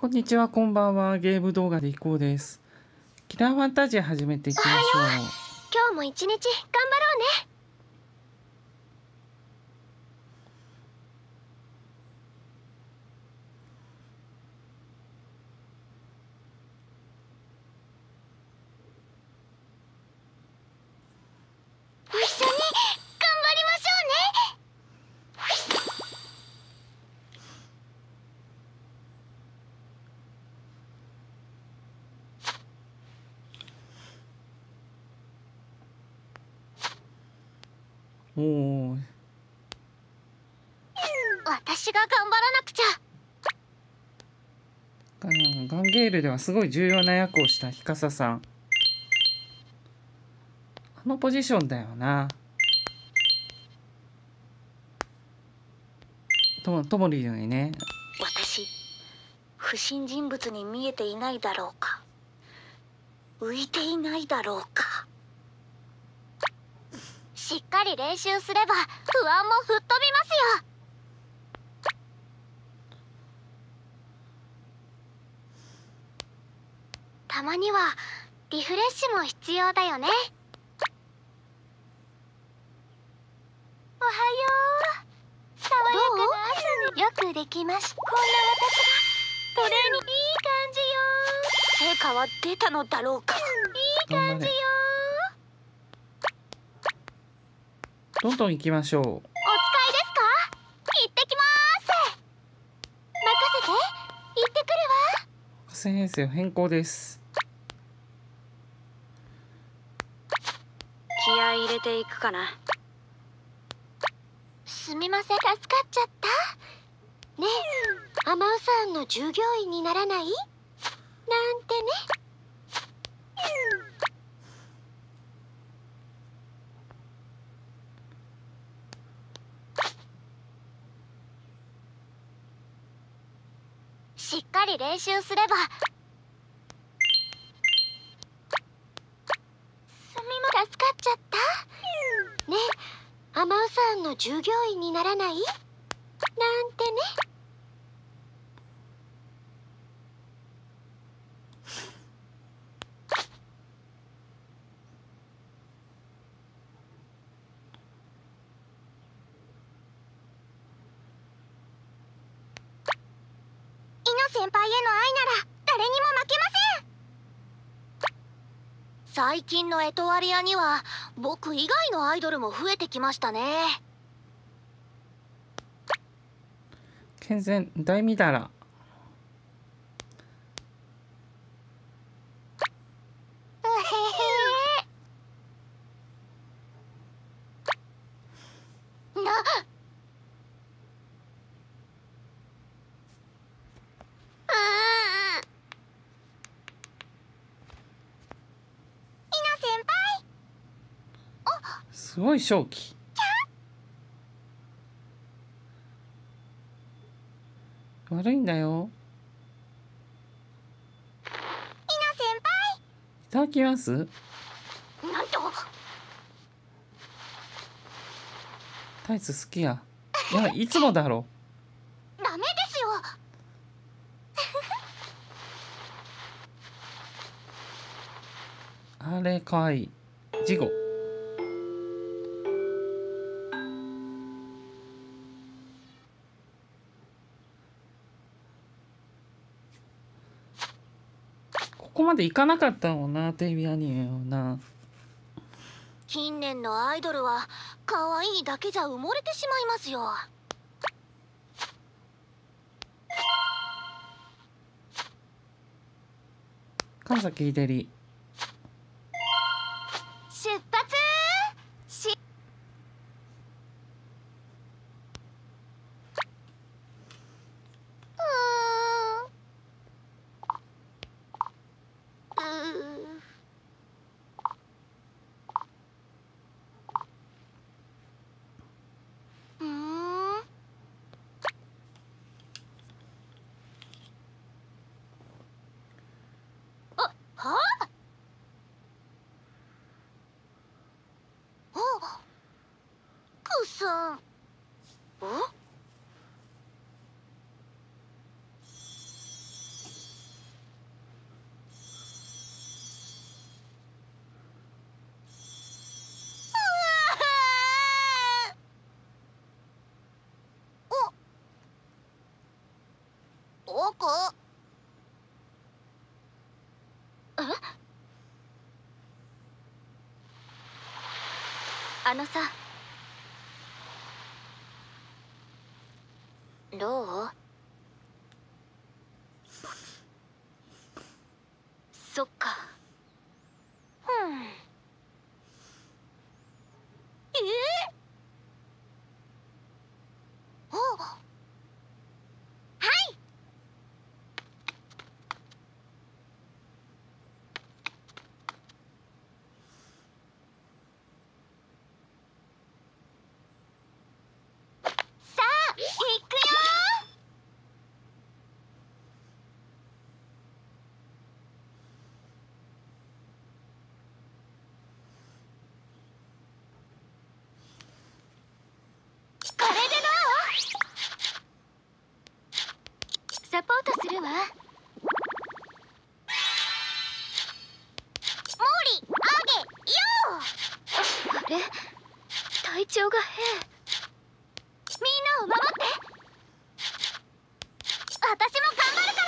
こんにちは、こんばんは。ゲーム動画でいこうです。キラーファンタジー始めていきましょう今日も一日頑張ろうね一緒に頑張りましょうねう。おー。私が頑張らなくちゃガンガンゲールではすごい重要な役をしたヒカサさん。あのポジションだよな。とも、ともりにね。私不審人物に見えていないだろうか浮いていないだろうかしっかり練習すれば不安も吹っ飛びますよたまにはリフレッシュも必要だよね。おはよう。爽やかな朝によくできましたこんな私が。トレーニング。いい感じよ。成果は出たのだろうか。いい感じよ。どんどん行きましょう。お使いですか？行ってきます。任せて。行ってくるわ。河川編成を変更です。気合入れていくかな。すみません助かっちゃった。ねえアマウさんの従業員にならない？なんてね。しっかり練習すればすみま助かっちゃったねえアマウさんの従業員にならない？なんてね。先輩への愛なら誰にも負けません。最近のエトワリアには僕以外のアイドルも増えてきましたね。健全大みだら。すごい正気。悪いんだよ。イナ先いただきます。輩なんとタイツ好きや。いや、いつもだろダメですよあれ、かわいい。ジで行かなかったもんな、テレビアニメをな。近年のアイドルは可愛いだけじゃ埋もれてしまいますよ神崎秀里。さんおあのさ。うサポートするわ。モーリあれ？体調が変みんなを守って。私も頑張るか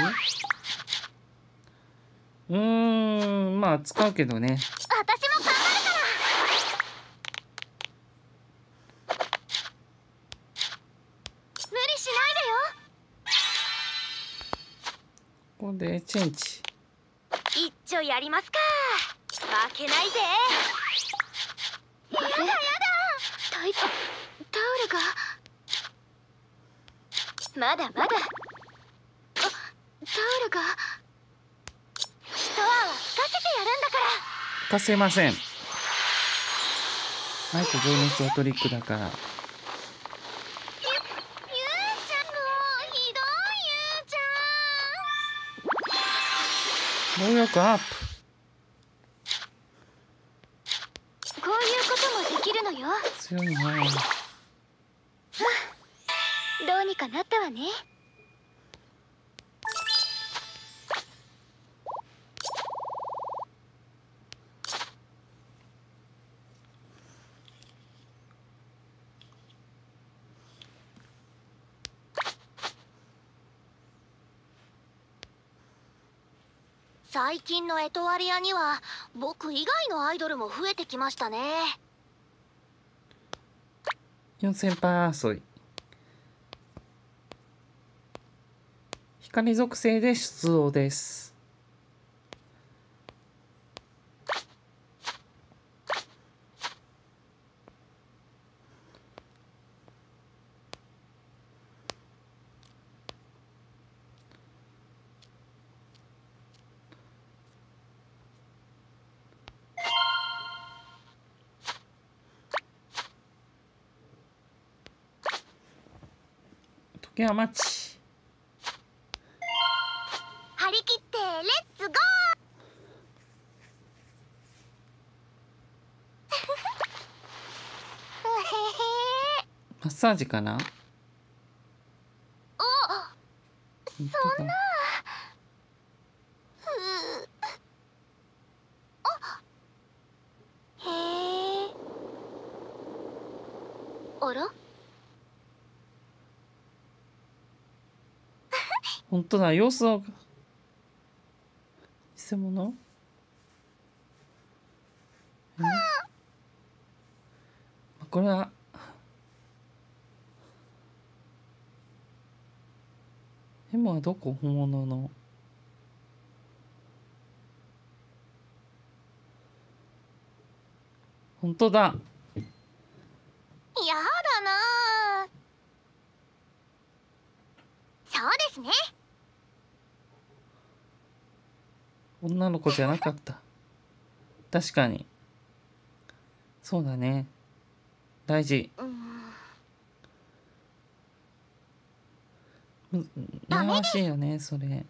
ら。うーんまあ使うけどね。私でチェンジ一丁やりますか。負けないぜやだやだ。タイタオルが。まだまだ。あタオルが。一泡吹かせてやるんだから。吹かせません。あえて情熱はトリックだから能力アップこういうこともできるのよ。強いね。どうにかなったわね最近のエトワリアには僕以外のアイドルも増えてきましたね。4000パー争い光属性で出動です。時は待ち。張り切ってレッツゴー。うへへマッサージかなおそんなへえあら本当だ様子偽物これは。エモはどこ？本物の。本当だ。やだなそうですね。女の子じゃなかった。確かに。そうだね。大事。うん。悩ましいよねそれ。ん？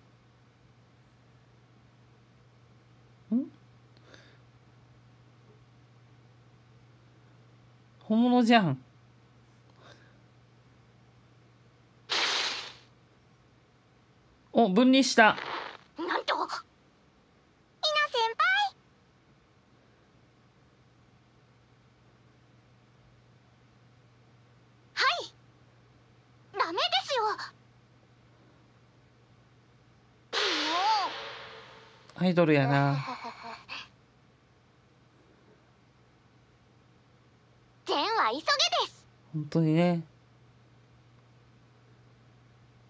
本物じゃん。お分離した。なんと稲先輩アイドルやな。善は急げです。本当にね。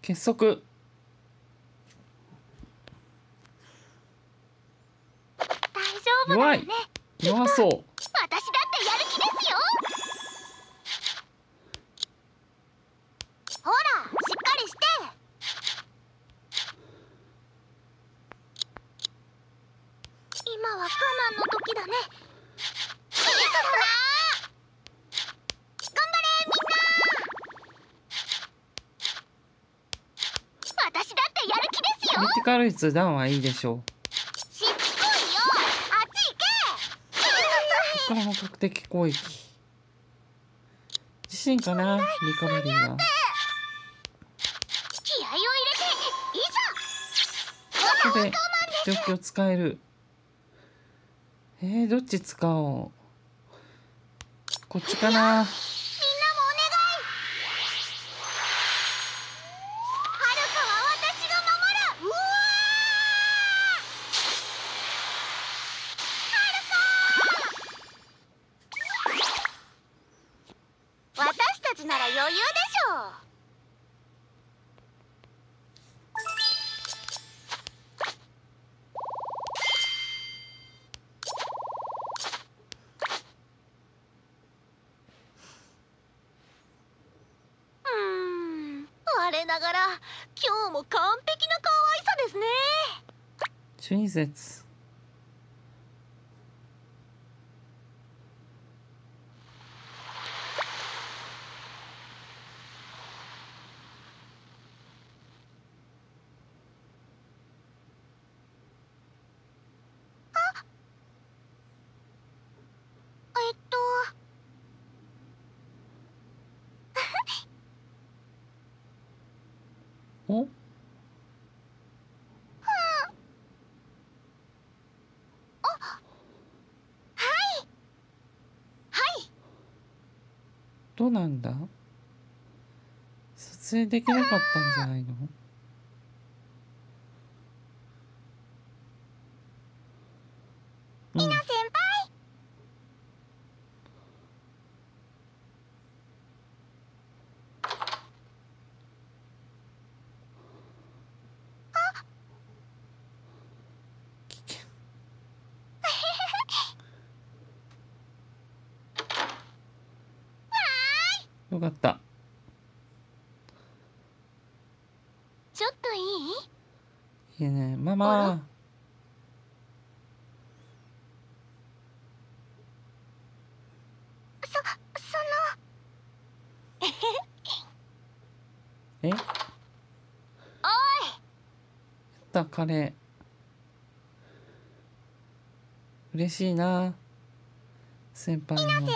結束。大丈夫だね。弱そう慢の時だね。いいから頑張れみんな。私だってやる気ですよクリティカル率ダウンはいいでしょうしつこいよあっち行けここから本格的攻撃自信かな。リカバリーは気合を入れていざここで状況使えるえー、どっち使おう？こっちかな。春節えっとおはいどうなんだ？撮影できなかったんじゃないのうん先輩よかったちょっといい？いいねマあマそそ え？やのおい。ったカレー。嬉しいな先輩も先輩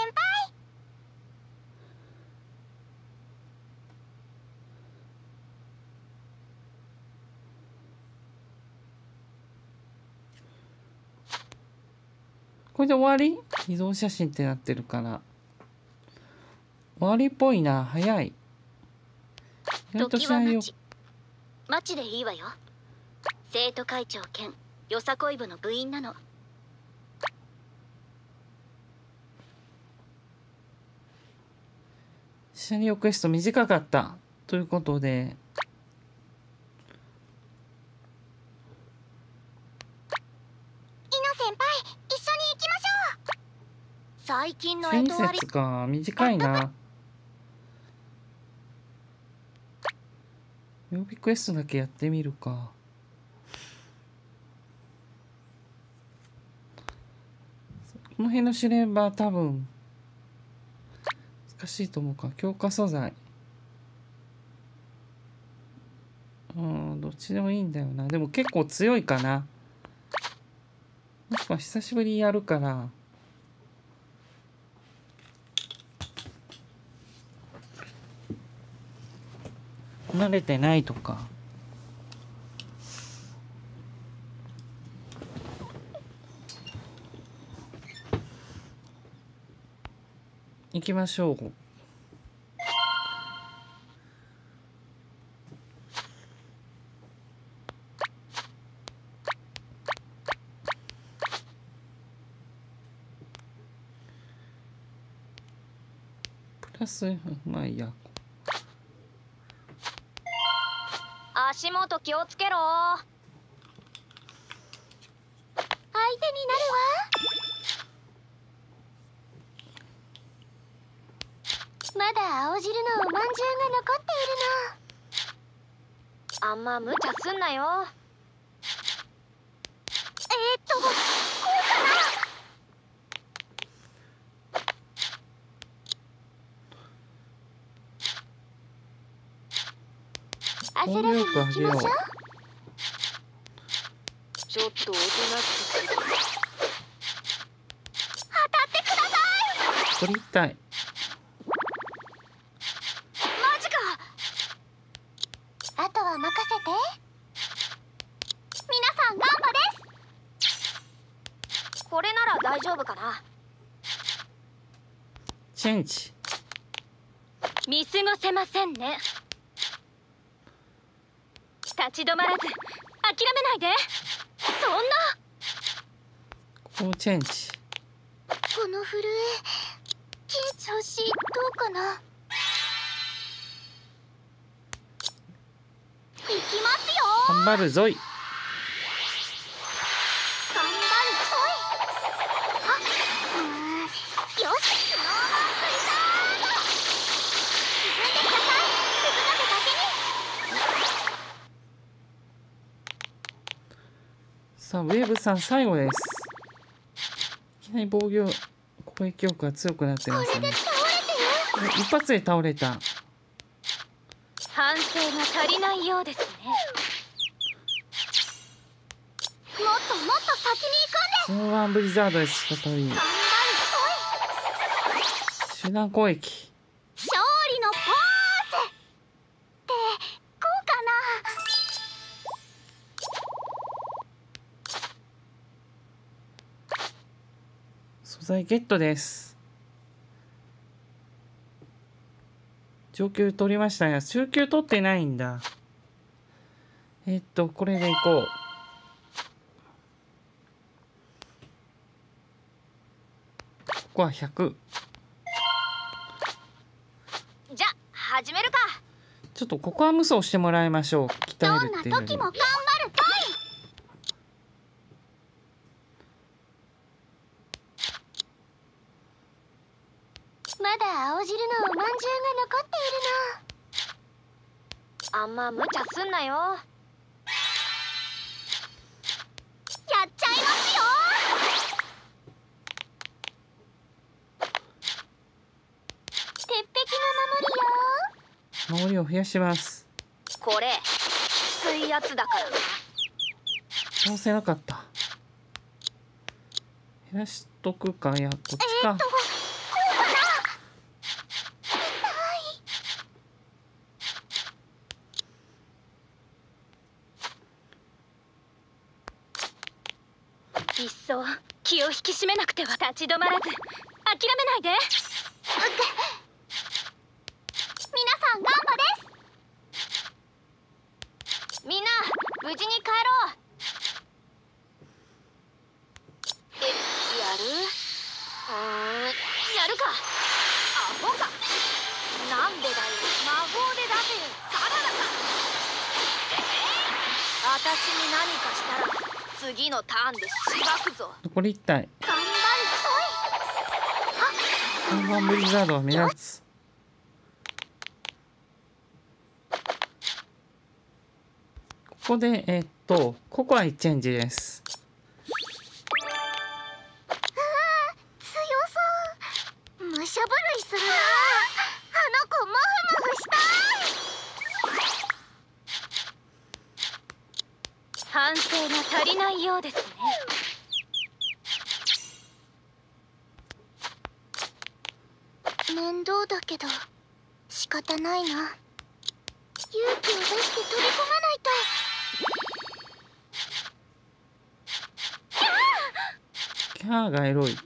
これで終わり？移動写真ってなってるから。終わりっぽいな。早い。意外と時しないよ。は待ち。待ちでいいわよ。生徒会長兼よさこい部の部員なの。シナリオクエスト短かった。ということでイノ先輩一緒に行きましょう最近のか短いな。曜日クエストだけやってみるか。この辺の知れば多分難しいと思うか。強化素材。うんどっちでもいいんだよな。でも結構強いかな。もしくは久しぶりにやるから慣れてないとか行きましょう。プラス、まあいいや。足元気をつけろ。相手になるわ。まだ青汁のおまんじゅうが残っているの。あんま無茶すんなよえー、っとこうかな焦らずに行きましょう。ちょっとおとなしく当たってください取りたいマジか。あとは任せて。皆さんガンバです。これなら大丈夫かな。チェンジ。見過ごせませんね立ち止まらず諦めないで。そんな。ここもチェンジ。この震え緊張しどうかな。行きますよ。頑張るぞいさあウェーブさん最後です。いきなり防御攻撃力が強くなってこますね一発で倒れた。反省が足りないようです。ねもっともっと先に行くんですワンブリザードです再び集団攻撃材ゲットです。上級取りましたが中級取ってないんだ。えっとこれでいこう。ここは100じゃ始めるか。ちょっとここは無双してもらいましょう。ど鍛えるんなっていうより。時も頑張るぞいまだ青汁のおまんじゅうが残っているの。あんま無茶すんなよ。やっちゃいますよ。鉄壁の守りよ。守りを増やします。これ水圧だから。な倒せなかった。減らしとくかいやこっちか。えーっとこうかないっそ気を引き締めなくては立ち止まらず諦めないで。皆さんガンバです。みんな無事に帰ろうえやるうーんやるかアホかなんでだよ魔法で出せよサラダか私に何かしたら次のターンでしばくぞ。これ一体。頑張るスノーワンブリザードは目立つここでえっとココア1チェンジです。面倒だけど仕方ないな。勇気を出して取り込まないと。キャーがエロい。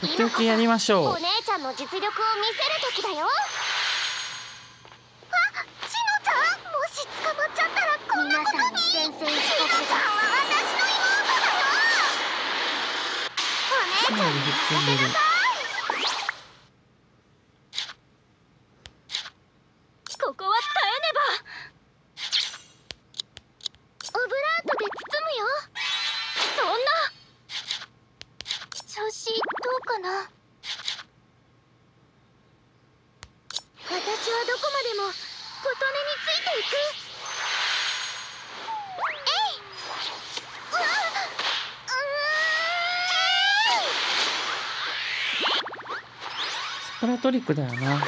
とっておきやりましょう。お姉ちゃんの実力を見せる時だよなり吹っ飛んでるここは耐えねばオブラートで包むよそんな調子どうかな私はどこまでも琴音についていくえいうわうーんスプラトリックだよな。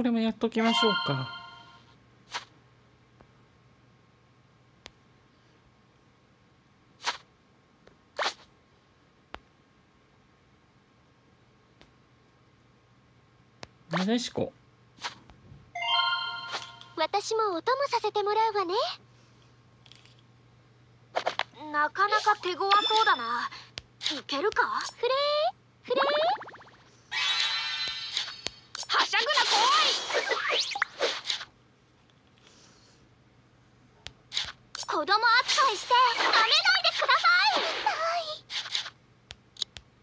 これもやっときましょうか。なでしこ。私もお供させてもらうわね。なかなか手強そうだな。いけるか？フレー？フレー？子供扱いして舐めないでください。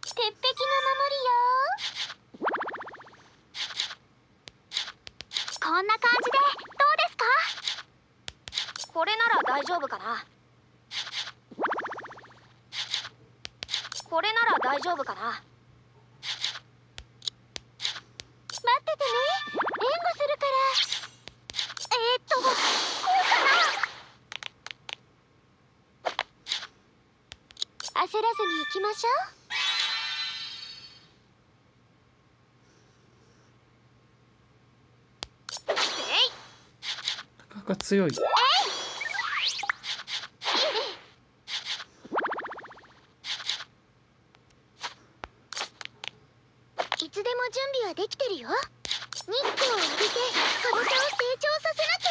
痛い鉄壁の守りよ。こんな感じで。どうですか？これなら大丈夫かな？これなら大丈夫かな待っててね援護するからえー、っとこうかな焦らずに行きましょう。えい。なかなか強い。いつでも準備はできてるよ。日光を浴びてかぼちゃを成長させなき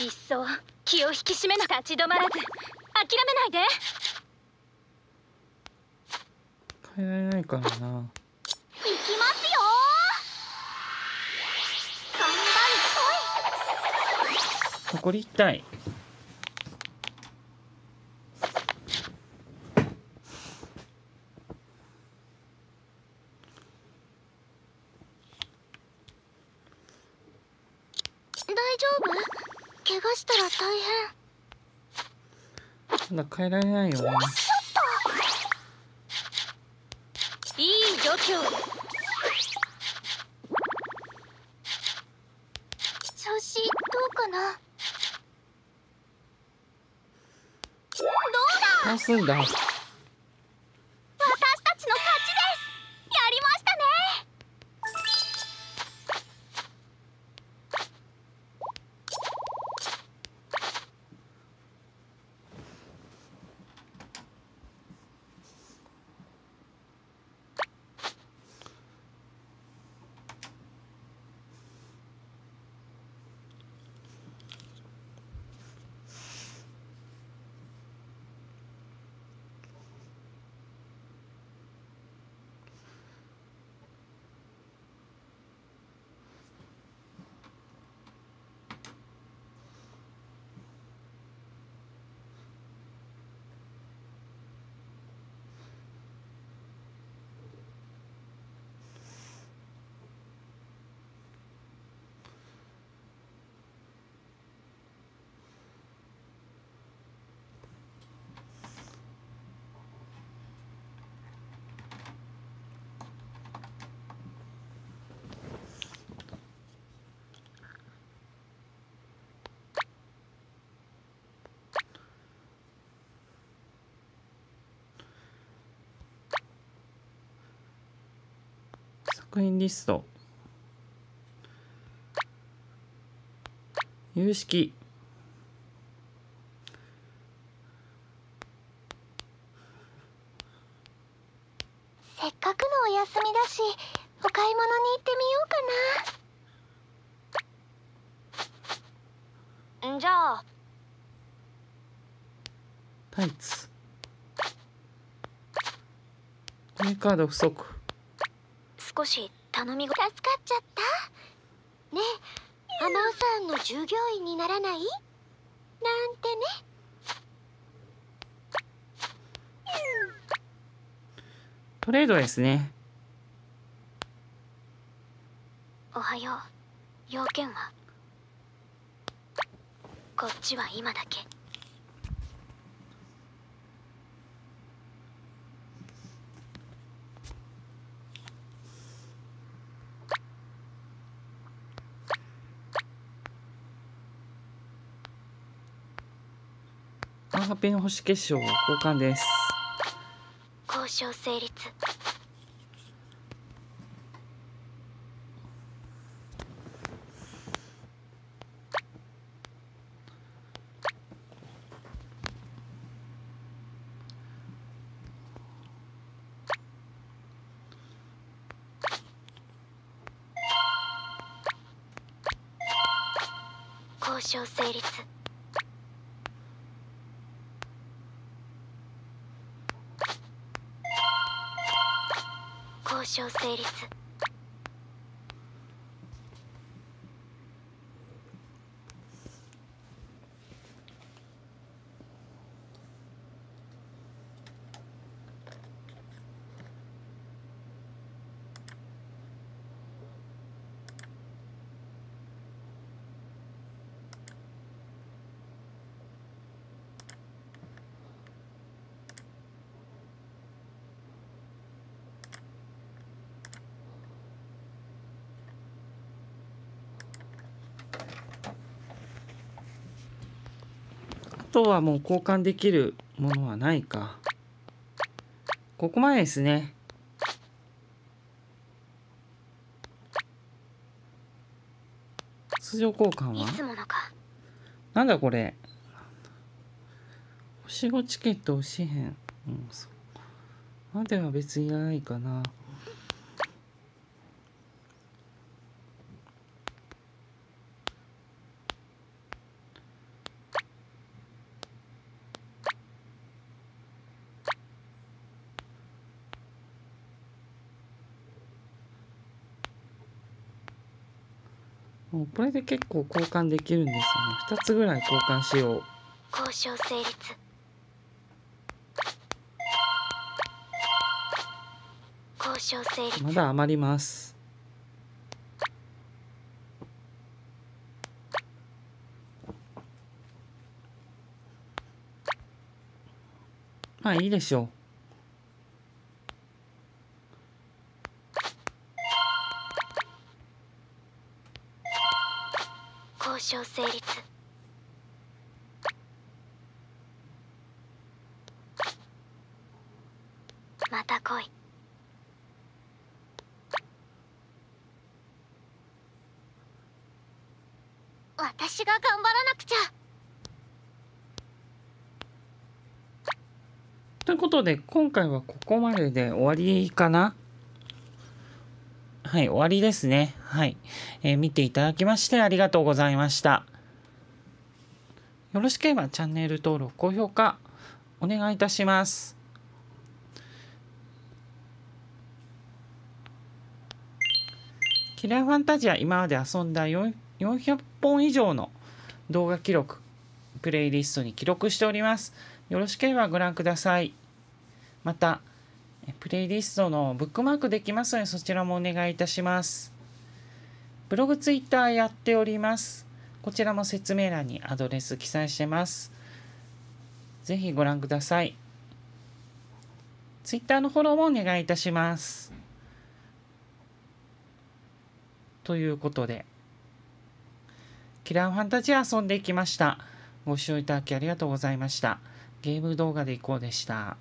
ゃ。いっそ気を引き締めな立ち止まらず諦めないで変えられないからな。行きますよ。頑張る残り1体大丈夫？怪我したら大変。まだ変えられないよねいい度胸調子どうかな？どうだ倒すんだ私たちの勝ちですやりましたね作品リスト。有識。せっかくのお休みだしお買い物に行ってみようかな。じゃあ。タイツ。これカード不足少し頼みご助かっちゃった。ねえアマオさんの従業員にならない？なんてね。トレードですね。おはよう。要件は？こっちは今だけハピの星結晶交換です交渉成立交渉成立交渉成立。とはもう交換できるものはないか。ここまでですね。通常交換いはつものか。なんだこれ。星5チケット押しへんうんそう。までは別にいらないかなこれで結構交換できるんですよね。2つぐらい交換しよう。交渉成立。交渉成立。まだ余ります。まあいいでしょ交渉成立また来い私が頑張らなくちゃうということで今回はここまでで終わりかな？はい終わりですね。はい、えー見ていただきましてありがとうございました。よろしければチャンネル登録高評価お願いいたします。キラーファンタジア今まで遊んだ4 400本以上の動画記録プレイリストに記録しております。よろしければご覧ください。またプレイリストのブックマークできますのでそちらもお願いいたしますブログツイッターやっておりますこちらも説明欄にアドレス記載してますぜひご覧くださいツイッターのフォローもお願いいたしますということでキラーファンタジー遊んでいきました。ご視聴いただきありがとうございました。ゲーム動画でいこうでした。